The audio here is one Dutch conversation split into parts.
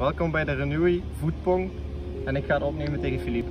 Welkom bij de Renewy Voetpong en ik ga het opnemen tegen Philippe.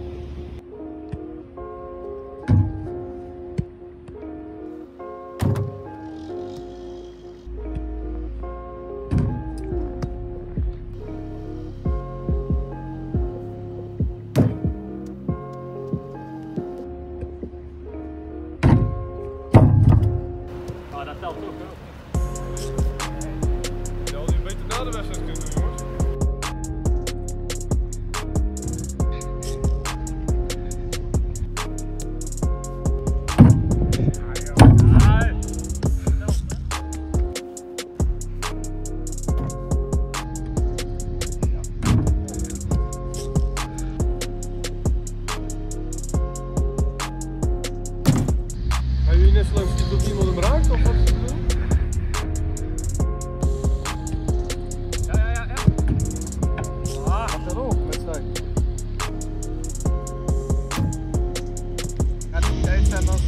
Het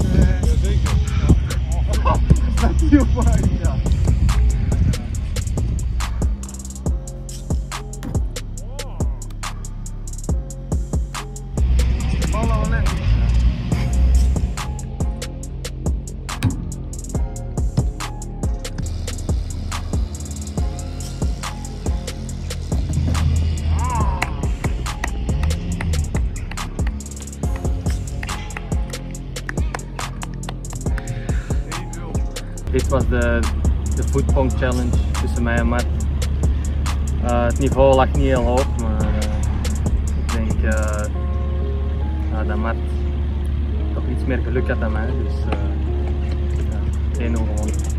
Dit was de, de challenge tussen mij en Mart. Eh, het niveau lag niet heel hoog, maar eh, ik denk eh, dat Mart toch iets meer geluk had dan mij. Dus uh, ja, 1-0 gewonnen.